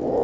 Amen.